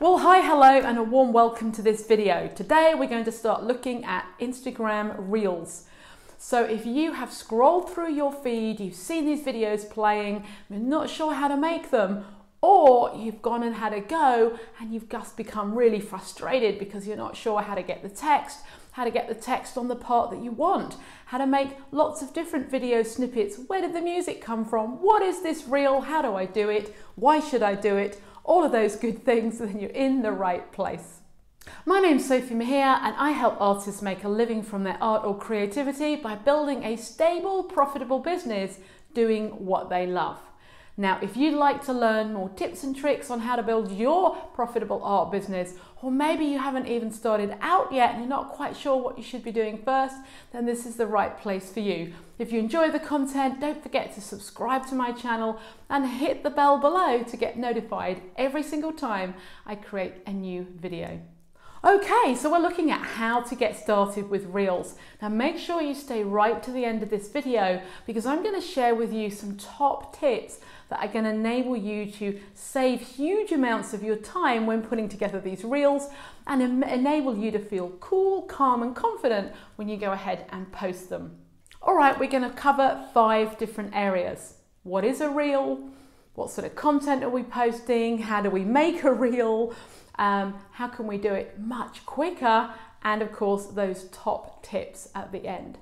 Well, hi, hello, and a warm welcome to this video. Today we're going to start looking at Instagram Reels. So if you have scrolled through your feed, you've seen these videos playing, you're not sure how to make them, or you've gone and had a go and you've just become really frustrated because you're not sure how to get the text, how to get the text on the part that you want, how to make lots of different video snippets. Where did the music come from? What is this reel? How do I do it? Why should I do it? All of those good things, then you're in the right place. My name's Sophie Mahir and I help artists make a living from their art or creativity by building a stable, profitable business doing what they love. Now, if you'd like to learn more tips and tricks on how to build your profitable art business, or maybe you haven't even started out yet and you're not quite sure what you should be doing first, then this is the right place for you. If you enjoy the content, don't forget to subscribe to my channel and hit the bell below to get notified every single time I create a new video. Okay, so we're looking at how to get started with Reels. Now make sure you stay right to the end of this video because I'm going to share with you some top tips that are going to enable you to save huge amounts of your time when putting together these Reels and enable you to feel cool, calm and confident when you go ahead and post them. All right, we're going to cover five different areas. What is a Reel? What sort of content are we posting? How do we make a Reel? Um, how can we do it much quicker? And of course, those top tips at the end.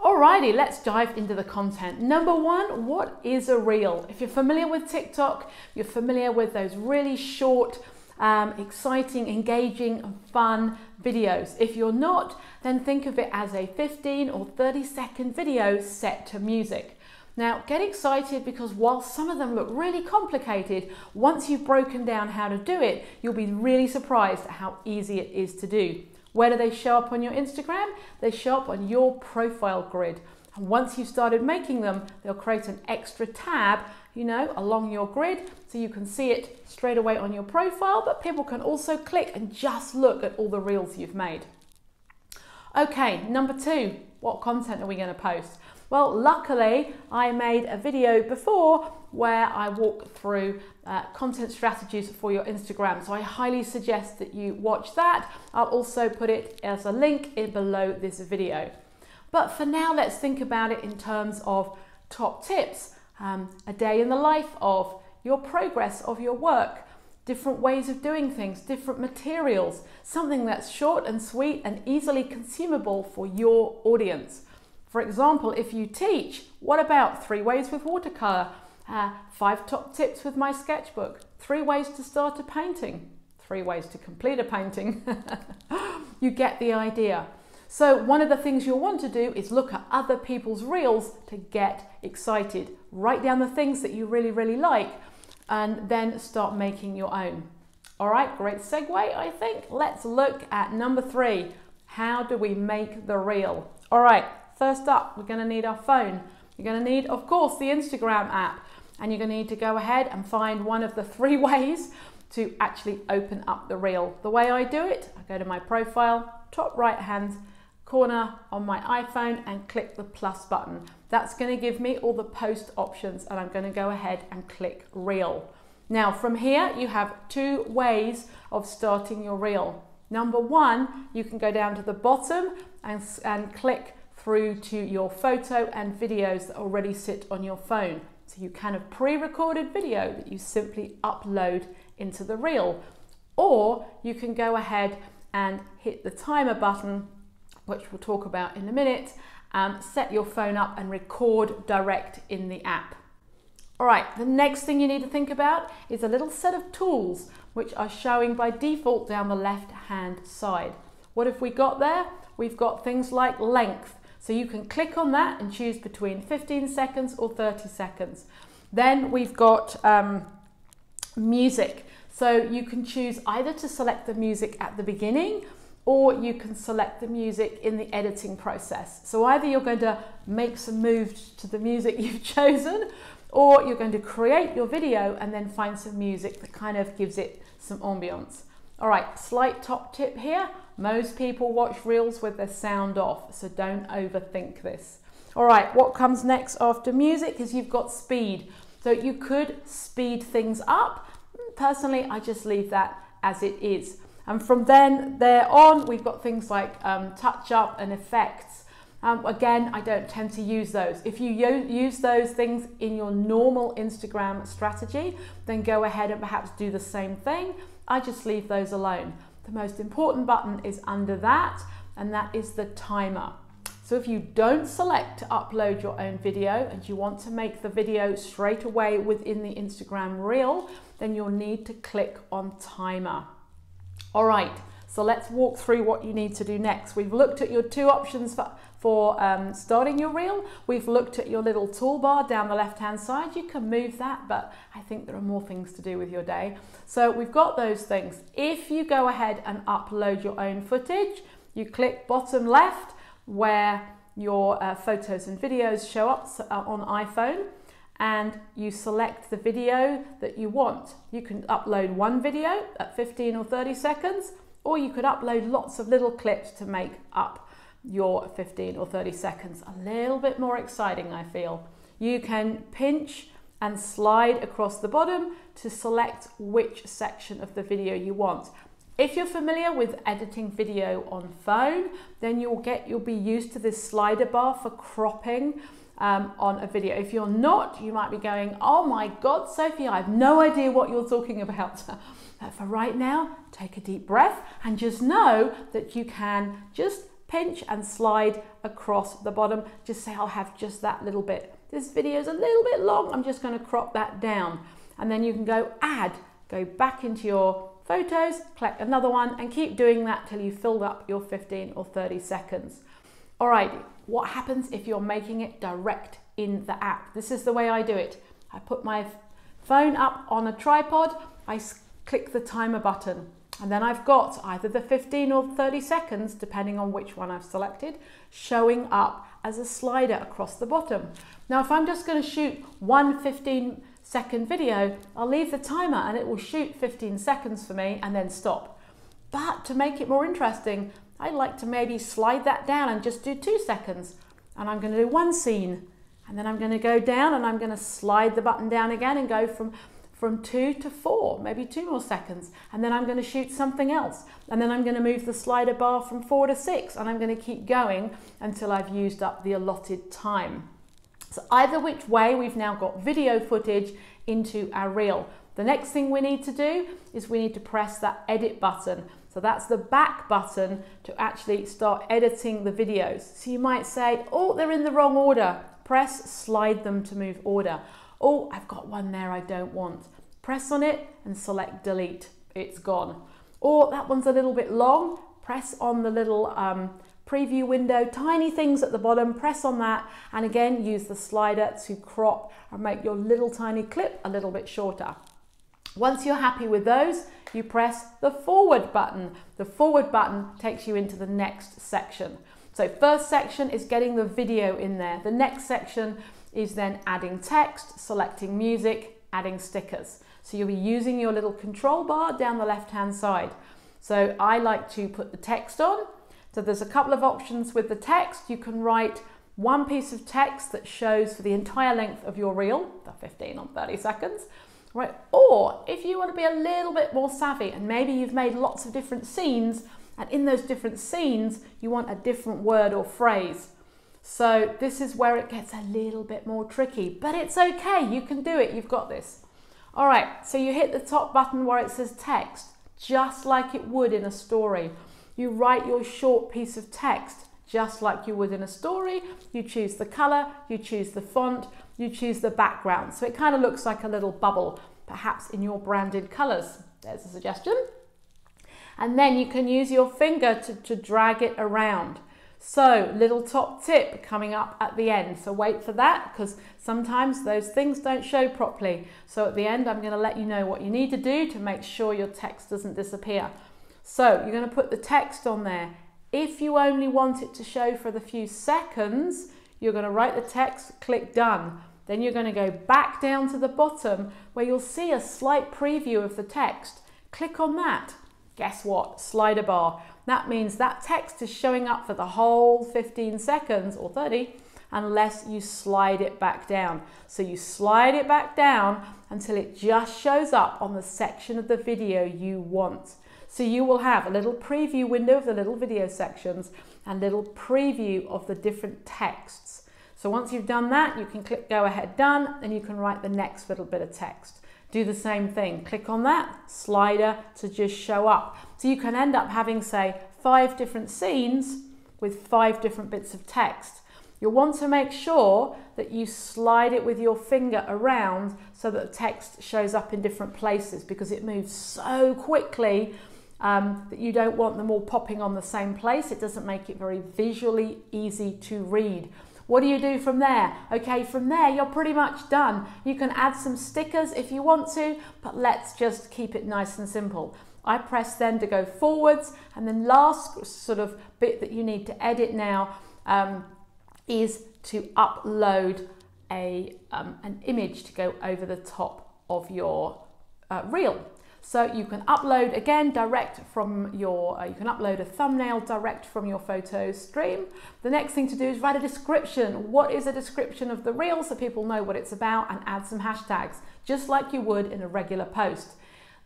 Alrighty, let's dive into the content. Number one, what is a reel? If you're familiar with TikTok, you're familiar with those really short, um, exciting, engaging, fun videos. If you're not, then think of it as a 15 or 30 second video set to music. Now, get excited because while some of them look really complicated, once you've broken down how to do it, you'll be really surprised at how easy it is to do. Where do they show up on your Instagram? They show up on your profile grid. And once you've started making them, they'll create an extra tab, you know, along your grid so you can see it straight away on your profile, but people can also click and just look at all the reels you've made. Okay, number two, what content are we going to post? Well, luckily, I made a video before where I walk through uh, content strategies for your Instagram. So I highly suggest that you watch that. I'll also put it as a link in below this video. But for now, let's think about it in terms of top tips, um, a day in the life of your progress of your work, different ways of doing things, different materials, something that's short and sweet and easily consumable for your audience. For example, if you teach, what about three ways with watercolor, uh, five top tips with my sketchbook, three ways to start a painting, three ways to complete a painting. you get the idea. So one of the things you'll want to do is look at other people's reels to get excited. Write down the things that you really, really like and then start making your own. All right, great segue, I think. Let's look at number three. How do we make the reel? All right, First up, we're going to need our phone. You're going to need, of course, the Instagram app. And you're going to need to go ahead and find one of the three ways to actually open up the reel. The way I do it, I go to my profile, top right hand corner on my iPhone and click the plus button. That's going to give me all the post options and I'm going to go ahead and click reel. Now from here you have two ways of starting your reel. Number one, you can go down to the bottom and, and click through to your photo and videos that already sit on your phone. So you can have pre-recorded video that you simply upload into the reel. Or you can go ahead and hit the timer button, which we'll talk about in a minute, um, set your phone up and record direct in the app. All right, the next thing you need to think about is a little set of tools which are showing by default down the left hand side. What have we got there? We've got things like length, so you can click on that and choose between 15 seconds or 30 seconds. Then we've got um, music. So you can choose either to select the music at the beginning or you can select the music in the editing process. So either you're going to make some moves to the music you've chosen or you're going to create your video and then find some music that kind of gives it some ambience. All right, slight top tip here. Most people watch reels with their sound off, so don't overthink this. All right, what comes next after music is you've got speed. So you could speed things up, personally, I just leave that as it is. And from then there on, we've got things like um, touch up and effects. Um, again, I don't tend to use those. If you use those things in your normal Instagram strategy, then go ahead and perhaps do the same thing. I just leave those alone. The most important button is under that, and that is the timer. So if you don't select to upload your own video and you want to make the video straight away within the Instagram reel, then you'll need to click on timer. All right, so let's walk through what you need to do next. We've looked at your two options for, for um, starting your reel. We've looked at your little toolbar down the left-hand side. You can move that, but I think there are more things to do with your day. So we've got those things. If you go ahead and upload your own footage, you click bottom left where your uh, photos and videos show up uh, on iPhone and you select the video that you want. You can upload one video at 15 or 30 seconds, or you could upload lots of little clips to make up your 15 or 30 seconds. A little bit more exciting, I feel. You can pinch and slide across the bottom to select which section of the video you want. If you're familiar with editing video on phone, then you'll get you'll be used to this slider bar for cropping um, on a video. If you're not, you might be going, oh my God, Sophie, I have no idea what you're talking about. but for right now, take a deep breath and just know that you can just pinch and slide across the bottom. Just say, I'll have just that little bit. This video is a little bit long. I'm just going to crop that down. And then you can go add, go back into your photos, click another one, and keep doing that till you filled up your 15 or 30 seconds. All right, what happens if you're making it direct in the app? This is the way I do it. I put my phone up on a tripod, I click the timer button, and then I've got either the 15 or 30 seconds, depending on which one I've selected, showing up as a slider across the bottom. Now, if I'm just going to shoot one 15 second video, I'll leave the timer and it will shoot 15 seconds for me and then stop. But to make it more interesting, I'd like to maybe slide that down and just do two seconds. And I'm going to do one scene. And then I'm going to go down and I'm going to slide the button down again and go from, from two to four, maybe two more seconds. And then I'm going to shoot something else. And then I'm going to move the slider bar from four to six. And I'm going to keep going until I've used up the allotted time. So either which way, we've now got video footage into our reel. The next thing we need to do is we need to press that edit button. So that's the back button to actually start editing the videos. So you might say, oh, they're in the wrong order. Press slide them to move order. Oh, I've got one there I don't want. Press on it and select delete. It's gone. Or that one's a little bit long. Press on the little um, preview window, tiny things at the bottom, press on that, and again, use the slider to crop and make your little tiny clip a little bit shorter. Once you're happy with those, you press the forward button. The forward button takes you into the next section. So first section is getting the video in there. The next section is then adding text, selecting music, adding stickers. So you'll be using your little control bar down the left-hand side. So I like to put the text on. So there's a couple of options with the text. You can write one piece of text that shows for the entire length of your reel, the 15 or 30 seconds, right? Or if you want to be a little bit more savvy and maybe you've made lots of different scenes and in those different scenes you want a different word or phrase. So this is where it gets a little bit more tricky, but it's okay. You can do it. You've got this. All right, so you hit the top button where it says text, just like it would in a story. You write your short piece of text just like you would in a story. You choose the color, you choose the font, you choose the background. So it kind of looks like a little bubble, perhaps in your branded colors. There's a suggestion. And then you can use your finger to, to drag it around. So little top tip coming up at the end. So wait for that because sometimes those things don't show properly. So at the end, I'm going to let you know what you need to do to make sure your text doesn't disappear. So you're going to put the text on there. If you only want it to show for the few seconds, you're going to write the text, click done. Then you're going to go back down to the bottom where you'll see a slight preview of the text. Click on that. Guess what? Slider bar. That means that text is showing up for the whole 15 seconds or 30 unless you slide it back down. So you slide it back down until it just shows up on the section of the video you want. So you will have a little preview window of the little video sections and little preview of the different texts. So once you've done that, you can click go ahead done and you can write the next little bit of text. Do the same thing. Click on that slider to just show up. So you can end up having, say, five different scenes with five different bits of text. You'll want to make sure that you slide it with your finger around so that the text shows up in different places because it moves so quickly um, that you don't want them all popping on the same place. It doesn't make it very visually easy to read. What do you do from there? Okay, from there you're pretty much done. You can add some stickers if you want to, but let's just keep it nice and simple. I press then to go forwards and then last sort of bit that you need to edit now um, is to upload a, um, an image to go over the top of your uh, reel. So you can upload again direct from your, uh, you can upload a thumbnail direct from your photo stream. The next thing to do is write a description. What is a description of the reel so people know what it's about and add some hashtags, just like you would in a regular post.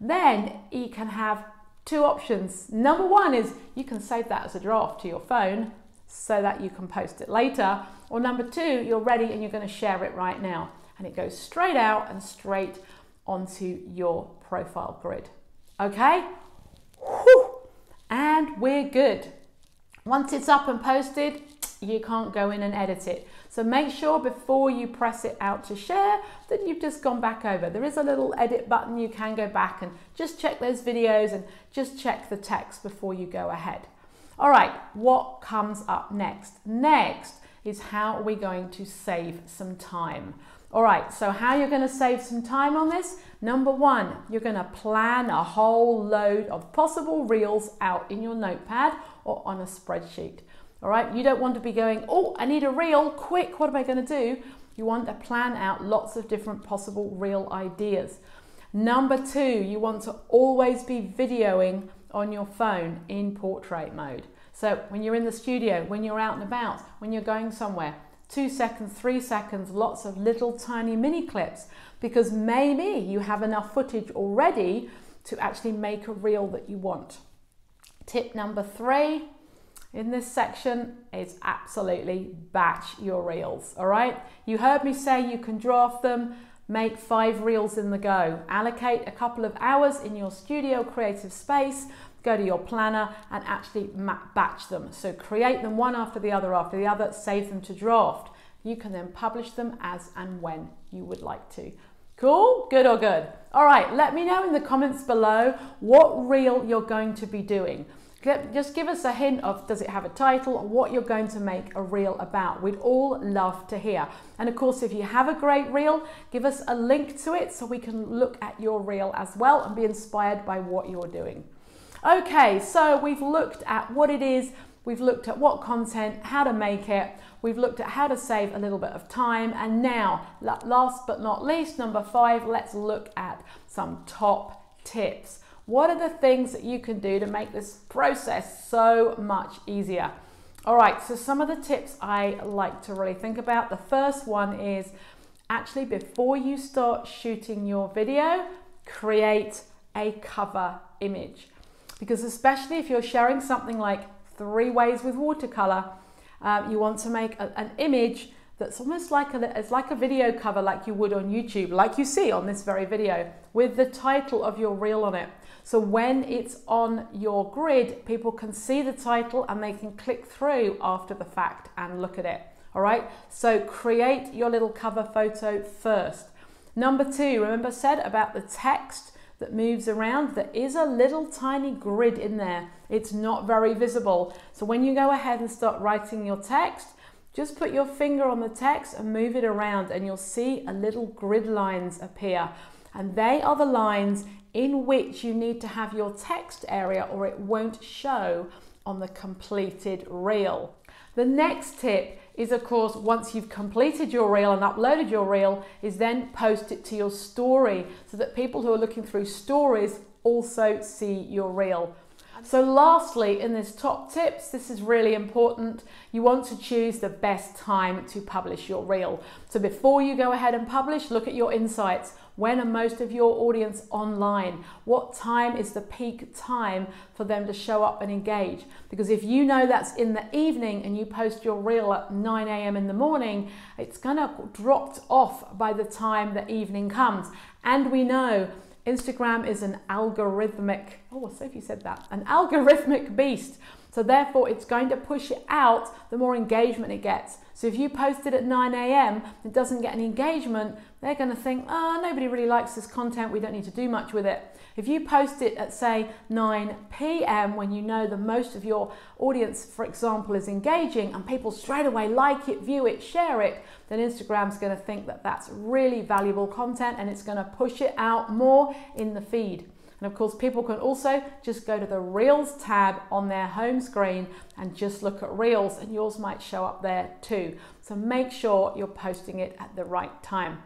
Then you can have two options. Number one is you can save that as a draft to your phone so that you can post it later. Or number two, you're ready and you're going to share it right now. And it goes straight out and straight onto your profile grid. Okay? Whew. And we're good. Once it's up and posted, you can't go in and edit it. So make sure before you press it out to share that you've just gone back over. There is a little edit button you can go back and just check those videos and just check the text before you go ahead. All right, what comes up next? Next is how are we going to save some time? All right, so how you're going to save some time on this? Number one, you're going to plan a whole load of possible reels out in your notepad or on a spreadsheet. All right, you don't want to be going, oh, I need a reel, quick, what am I going to do? You want to plan out lots of different possible reel ideas. Number two, you want to always be videoing on your phone in portrait mode. So when you're in the studio, when you're out and about, when you're going somewhere, two seconds, three seconds, lots of little tiny mini clips because maybe you have enough footage already to actually make a reel that you want. Tip number three in this section is absolutely batch your reels, all right? You heard me say you can draft them, make five reels in the go. Allocate a couple of hours in your studio creative space go to your planner and actually batch them. So create them one after the other after the other, save them to draft. You can then publish them as and when you would like to. Cool? Good or good? All right, let me know in the comments below what reel you're going to be doing. Just give us a hint of does it have a title what you're going to make a reel about. We'd all love to hear. And of course, if you have a great reel, give us a link to it so we can look at your reel as well and be inspired by what you're doing. Okay, so we've looked at what it is, we've looked at what content, how to make it, we've looked at how to save a little bit of time, and now, last but not least, number five, let's look at some top tips. What are the things that you can do to make this process so much easier? All right, so some of the tips I like to really think about. The first one is actually before you start shooting your video, create a cover image because especially if you're sharing something like three ways with watercolor, um, you want to make a, an image that's almost like a, it's like a video cover like you would on YouTube, like you see on this very video, with the title of your reel on it. So when it's on your grid, people can see the title and they can click through after the fact and look at it. All right, so create your little cover photo first. Number two, remember I said about the text that moves around, there is a little tiny grid in there. It's not very visible. So when you go ahead and start writing your text, just put your finger on the text and move it around and you'll see a little grid lines appear. And they are the lines in which you need to have your text area or it won't show on the completed reel. The next tip is of course once you've completed your reel and uploaded your reel is then post it to your story so that people who are looking through stories also see your reel. So lastly, in this top tips, this is really important. You want to choose the best time to publish your reel. So before you go ahead and publish, look at your insights. When are most of your audience online? What time is the peak time for them to show up and engage? Because if you know that's in the evening and you post your reel at 9 a.m. in the morning, it's gonna drop off by the time the evening comes. And we know Instagram is an algorithmic, oh, Sophie said that, an algorithmic beast. So therefore, it's going to push it out the more engagement it gets. So if you post it at 9 a.m., it doesn't get any engagement, they're going to think, oh, nobody really likes this content, we don't need to do much with it. If you post it at, say, 9 p.m., when you know the most of your audience, for example, is engaging and people straight away like it, view it, share it, then Instagram's going to think that that's really valuable content and it's going to push it out more in the feed. And of course, people can also just go to the Reels tab on their home screen and just look at Reels, and yours might show up there too. So make sure you're posting it at the right time.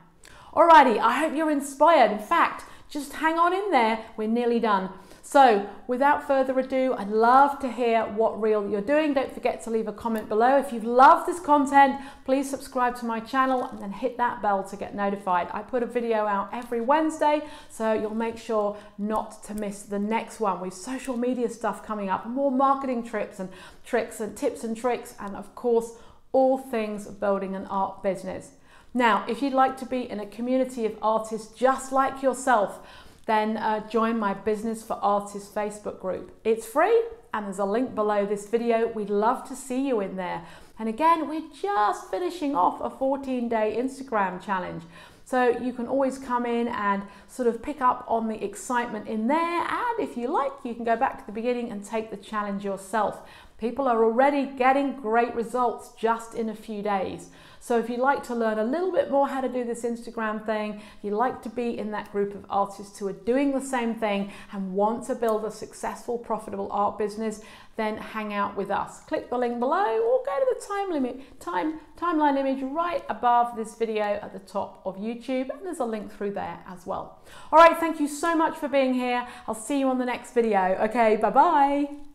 Alrighty, I hope you're inspired. In fact, just hang on in there, we're nearly done. So, without further ado, I'd love to hear what reel you're doing. Don't forget to leave a comment below. If you've loved this content, please subscribe to my channel and then hit that bell to get notified. I put a video out every Wednesday, so you'll make sure not to miss the next one with social media stuff coming up, more marketing trips and tricks and tips and tricks, and of course, all things building an art business. Now, if you'd like to be in a community of artists just like yourself, then uh, join my Business for Artists Facebook group. It's free and there's a link below this video. We'd love to see you in there. And again, we're just finishing off a 14 day Instagram challenge. So you can always come in and sort of pick up on the excitement in there. And if you like, you can go back to the beginning and take the challenge yourself. People are already getting great results just in a few days. So if you'd like to learn a little bit more how to do this Instagram thing, you'd like to be in that group of artists who are doing the same thing and want to build a successful, profitable art business, then hang out with us. Click the link below or go to the time limit, time, timeline image right above this video at the top of YouTube and there's a link through there as well. All right, thank you so much for being here. I'll see you on the next video. Okay, bye-bye.